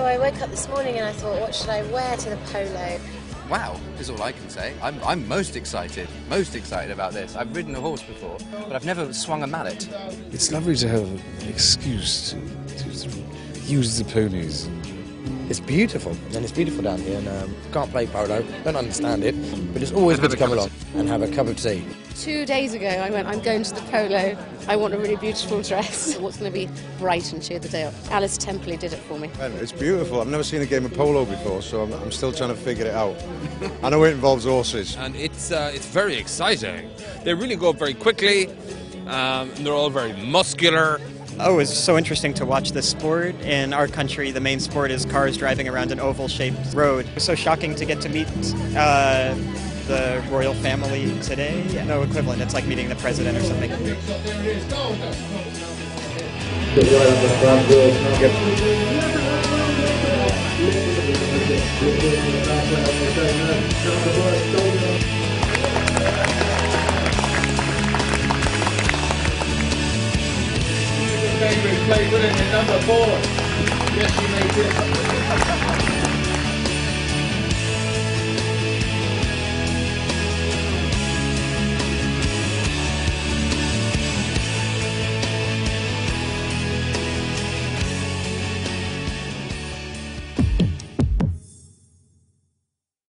woke up this morning and I thought, what should I wear to the polo? Wow, is all I can say. I'm, I'm most excited, most excited about this. I've ridden a horse before, but I've never swung a mallet. It's lovely to have an excuse to, to use the ponies. It's beautiful, and it's beautiful down here, and um, can't play polo, don't understand it, but it's always good to come along and have a cup of tea. Two days ago, I went, I'm going to the polo. I want a really beautiful dress. What's going to be bright and cheer the day up? Alice Temperley did it for me. It's beautiful. I've never seen a game of polo before, so I'm, I'm still trying to figure it out. I know it involves horses. and it's uh, it's very exciting. They really go very quickly. Um, and they're all very muscular. Oh, it's so interesting to watch this sport. In our country, the main sport is cars driving around an oval shaped road. It's so shocking to get to meet uh, the royal family today. No equivalent. It's like meeting the president or something. Cambridge played with it in number four. Yes, you may do.